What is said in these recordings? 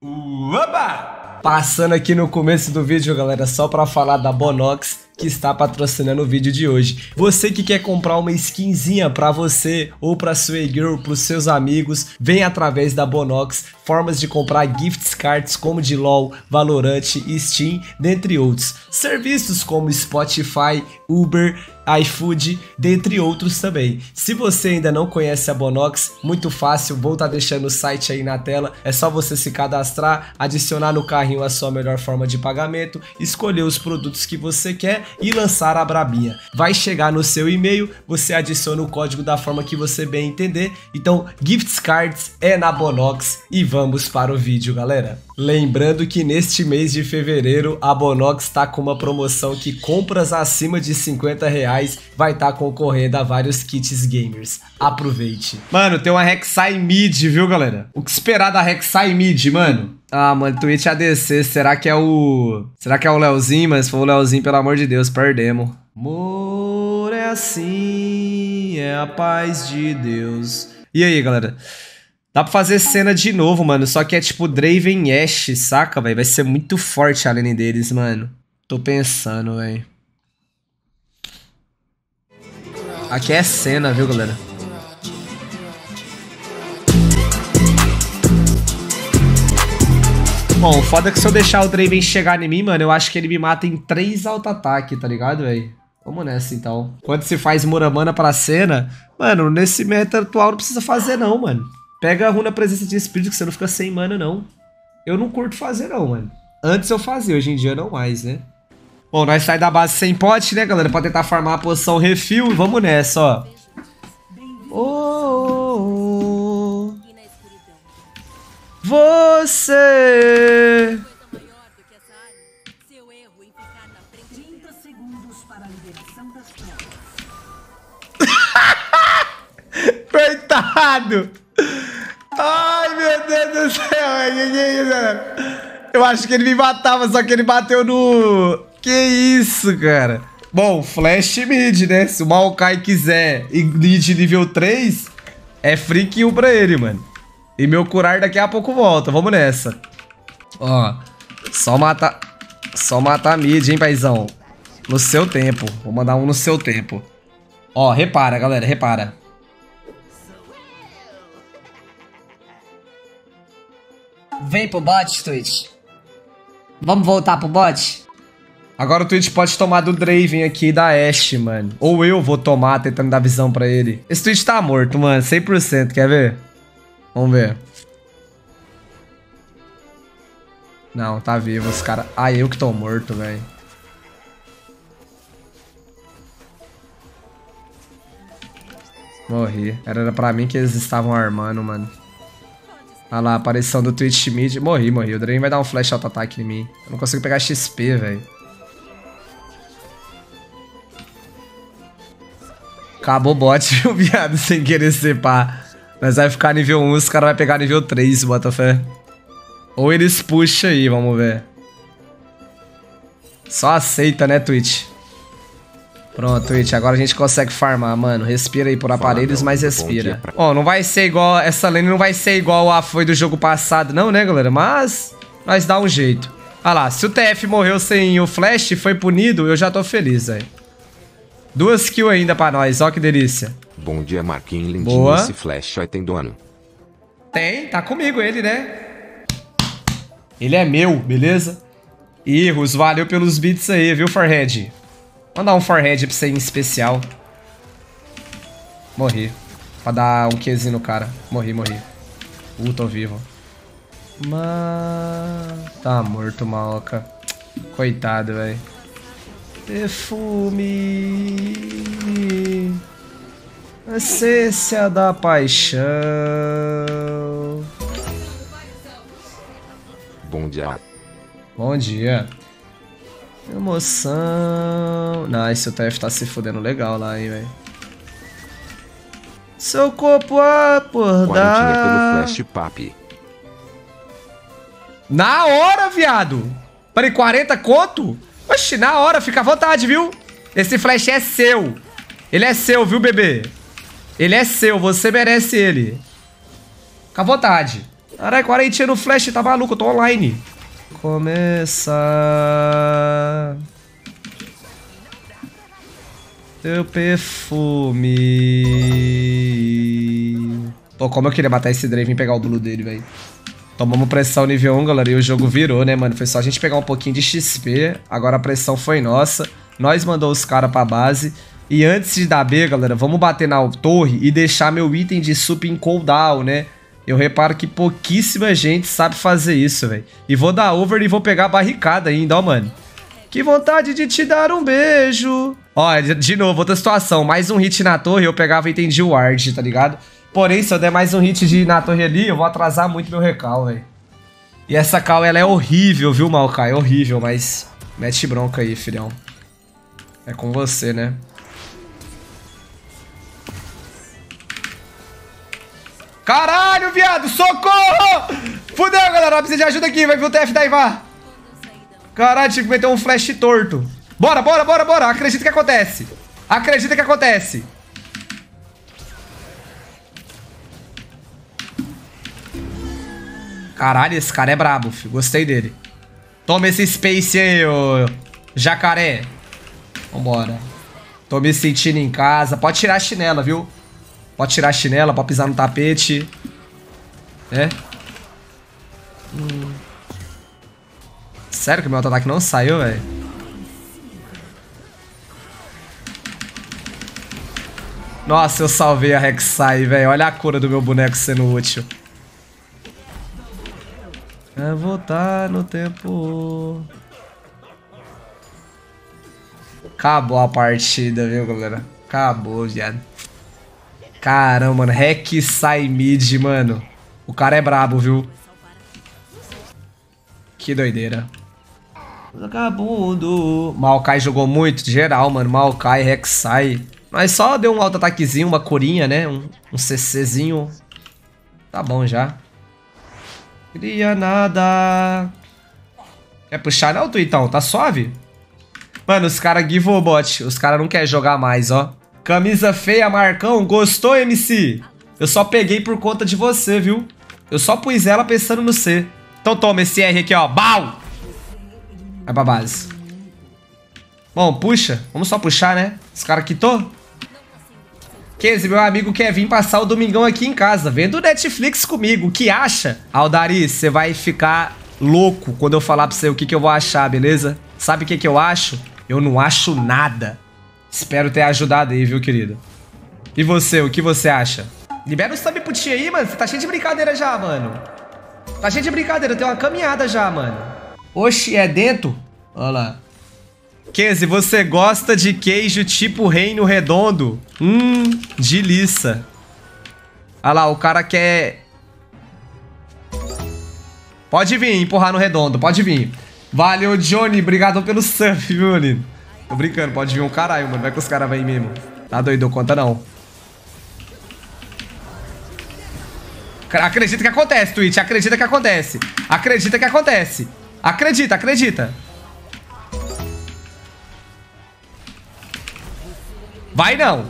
Oba! Passando aqui no começo do vídeo, galera, só para falar da Bonox, que está patrocinando o vídeo de hoje. Você que quer comprar uma skinzinha para você ou para sua girl, para os seus amigos, vem através da Bonox, formas de comprar gift cards como de LoL, Valorant Steam, dentre outros. Serviços como Spotify, Uber, iFood, dentre outros também. Se você ainda não conhece a Bonox, muito fácil, vou estar tá deixando o site aí na tela. É só você se cadastrar, adicionar no carrinho a sua melhor forma de pagamento, escolher os produtos que você quer e lançar a brabinha. Vai chegar no seu e-mail, você adiciona o código da forma que você bem entender. Então, Gifts Cards é na Bonox e vamos para o vídeo, galera. Lembrando que neste mês de fevereiro a Bonox está com uma promoção que compras acima de 50 reais vai estar tá concorrendo a vários kits gamers. Aproveite. Mano, tem uma Rek'Sai Mid, viu, galera? O que esperar da Rek'Sai Mid, mano? Ah, mano, Twitch ADC, será que é o... Será que é o Leozinho? Mas se for o Leozinho, pelo amor de Deus, perdemos. Amor é assim, é a paz de Deus. E aí, galera? Dá pra fazer cena de novo, mano. Só que é tipo Draven Ash, saca, velho? Vai ser muito forte a lane deles, mano. Tô pensando, velho. Aqui é cena, viu, galera? Bom, foda é que se eu deixar o Draven chegar em mim, mano, eu acho que ele me mata em 3 auto-ataque, tá ligado, velho? Vamos nessa, então. Quando se faz Muramana pra cena, mano, nesse meta atual não precisa fazer não, mano. Pega a runa presença de espírito que você não fica sem mana, não. Eu não curto fazer, não, mano. Antes eu fazia, hoje em dia não mais, né? Bom, nós sai da base sem pote, né, galera? Pra tentar farmar a posição refil. Vamos nessa, ó. Você... Coitado! Ai, meu Deus do céu, que que é isso, cara? Eu acho que ele me matava, só que ele bateu no... Que isso, cara? Bom, Flash mid, né? Se o Maokai quiser e mid nível 3, é free kill pra ele, mano. E meu curar daqui a pouco volta. Vamos nessa. Ó, só matar... Só matar mid, hein, paizão? No seu tempo. Vou mandar um no seu tempo. Ó, repara, galera, repara. Vem pro bot, Twitch. Vamos voltar pro bot? Agora o Twitch pode tomar do Draven aqui da Ashe, mano. Ou eu vou tomar tentando dar visão pra ele. Esse Twitch tá morto, mano. 100%. Quer ver? Vamos ver. Não, tá vivo os caras. Ah, eu que tô morto, velho. Morri. Era pra mim que eles estavam armando, mano. Olha lá, aparição do Twitch mid. Morri, morri. O Drain vai dar um flash auto-ataque em mim. Eu não consigo pegar XP, velho. Acabou o bot, viu, viado? Sem querer ser Mas vai ficar nível 1, os caras vão pegar nível 3, bota fé. Ou eles puxam aí, vamos ver. Só aceita, né, Twitch? Pronto, Twitch, agora a gente consegue farmar, mano. Respira aí por aparelhos, mas respira. Ó, não vai ser igual... Essa lane não vai ser igual a foi do jogo passado, não, né, galera? Mas nós dá um jeito. Ah lá, se o TF morreu sem o flash foi punido, eu já tô feliz, velho. Duas kills ainda pra nós, ó que delícia. Bom dia, Marquinhos Lindinho. Boa. Esse flash aí tem dono. Tem, tá comigo ele, né? Ele é meu, beleza? Erros, valeu pelos bits aí, viu, Forehead? Mandar um forehead pra você em especial. Morri. Pra dar um Qzinho no cara. Morri, morri. Uh, tô vivo. Mas... Tá morto, Maoka. Coitado, velho. Perfume... Essência da paixão... Bom dia. Bom dia. Emoção. Nice, o TF tá se fudendo legal lá, hein, velho. Seu corpo acordar. pelo flash papi. Na hora, viado. Falei, 40 conto? Oxi, na hora, fica à vontade, viu? Esse flash é seu. Ele é seu, viu, bebê? Ele é seu, você merece ele. Fica à vontade. Caralho, quarentinha no flash, tá maluco, eu tô online. Começa... Teu perfume... Pô, como eu queria matar esse Draven e pegar o blue dele, velho. Tomamos pressão nível 1, galera, e o jogo virou, né, mano? Foi só a gente pegar um pouquinho de XP, agora a pressão foi nossa. Nós mandou os caras pra base. E antes de dar B, galera, vamos bater na torre e deixar meu item de sup em cooldown, né? Eu reparo que pouquíssima gente sabe fazer isso, velho. E vou dar over e vou pegar a barricada ainda, ó, mano. Que vontade de te dar um beijo. Ó, de novo, outra situação. Mais um hit na torre, eu pegava item de ward, tá ligado? Porém, se eu der mais um hit de, na torre ali, eu vou atrasar muito meu recal, velho. E essa cal, ela é horrível, viu, Maokai? É horrível, mas mete bronca aí, filhão. É com você, né? Caralho, viado! Socorro! Fudeu, galera. Precisa de ajuda aqui. Vai vir o TF da Ivar. Caralho, tive que meter um flash torto. Bora, bora, bora, bora. Acredita que acontece. Acredita que acontece. Caralho, esse cara é brabo, filho. Gostei dele. Toma esse space aí, ô jacaré. Vambora. Tô me sentindo em casa. Pode tirar a chinela, viu? Pode tirar a chinela, pode pisar no tapete. É? Hum. Sério que meu auto-ataque não saiu, velho? Nossa, eu salvei a Rek'Sai, velho. Olha a cura do meu boneco sendo útil. É voltar no tempo. Acabou a partida, viu, galera? Acabou, viado. Caramba, mano. Hack sai mid, mano. O cara é brabo, viu? Que doideira. Vagabundo. Maokai jogou muito, geral, mano. Maokai, Rek'Sai. Mas só deu um auto-ataquezinho, uma corinha, né? Um, um CCzinho. Tá bom já. Queria nada. Quer puxar não, Tuitão? Tá suave? Mano, os caras give o bot. Os caras não querem jogar mais, ó. Camisa feia, Marcão. Gostou, MC? Eu só peguei por conta de você, viu? Eu só pus ela pensando no C. Então toma esse R aqui, ó. Bau! Vai pra base. Bom, puxa. Vamos só puxar, né? Os caras quitou? Kenzie, meu amigo quer vir passar o domingão aqui em casa, vendo Netflix comigo. O que acha? Aldari, você vai ficar louco quando eu falar pra você o que, que eu vou achar, beleza? Sabe o que, que eu acho? Eu não acho nada. Espero ter ajudado aí, viu, querido? E você, o que você acha? Libera o sub pro aí, mano. Você tá cheio de brincadeira já, mano. Tá cheio de brincadeira. Tem uma caminhada já, mano. Oxi, é dentro? Olha lá. Kenzie, você gosta de queijo tipo reino redondo? Hum, delícia. Olha lá, o cara quer... Pode vir, empurrar no redondo, pode vir. Valeu, Johnny, obrigado pelo sub, viu, lindo? Tô brincando, pode vir um caralho, mano. Vai que os caras vêm mesmo. Tá doido, conta não. Acredita que acontece, Twitch. Acredita que acontece. Acredita que acontece. Acredita, acredita. Vai não.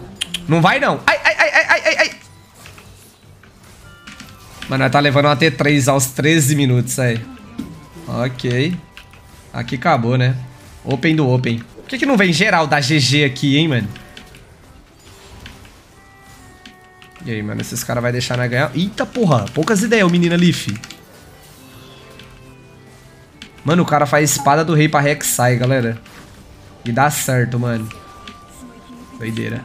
Não vai não. Ai, ai, ai, ai, ai, ai. Mano, tá levando uma T3 aos 13 minutos aí. Ok. Aqui acabou, né? Open do Open. Por que, que não vem geral da GG aqui, hein, mano? E aí, mano, esses caras vão deixar nós ganhar. Eita, porra. Poucas ideias, o menino ali, fi. Mano, o cara faz espada do rei pra Rek'Sai, galera. E dá certo, mano. Doideira.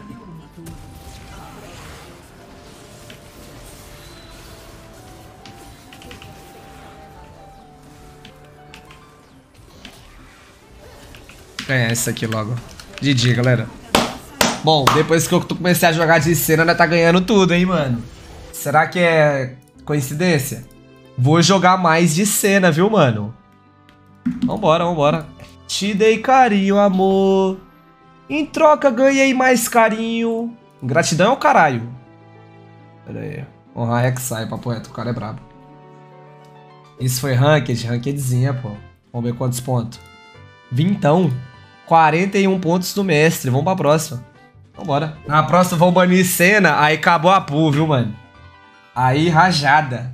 Ganhar essa aqui logo. GG, galera. Bom, depois que eu comecei a jogar de cena, né, tá ganhando tudo, hein, mano. Será que é coincidência? Vou jogar mais de cena, viu, mano? Vambora, vambora. Te dei carinho, amor. Em troca, ganhei mais carinho. Gratidão é o caralho. Pera aí. Honrar Rek'Sai, papo reto. O cara é brabo. Isso foi ranked, rankedzinha, pô. Vamos ver quantos pontos. Vintão. 41 pontos do mestre. Vamos pra próxima. Vambora. Na próxima vão banir cena, aí acabou a pool, viu, mano? Aí rajada.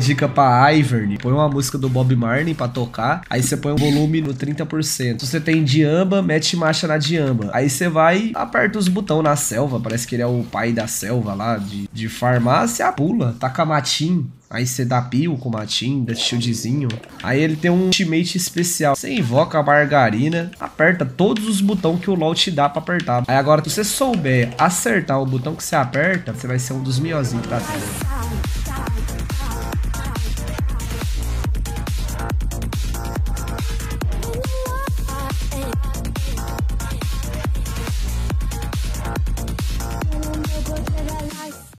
dica pra Ivern, põe uma música do Bob Marley pra tocar, aí você põe o volume no 30%. Se você tem diamba, mete marcha na diamba. Aí você vai, aperta os botão na selva, parece que ele é o pai da selva lá, de, de farmácia, pula, taca matim. Aí você dá pio com o Matin, dá shieldzinho. Aí ele tem um ultimate especial. Você invoca a margarina, aperta todos os botões que o LoL te dá pra apertar. Aí agora, se você souber acertar o botão que você aperta, você vai ser um dos melhorzinhos da tela.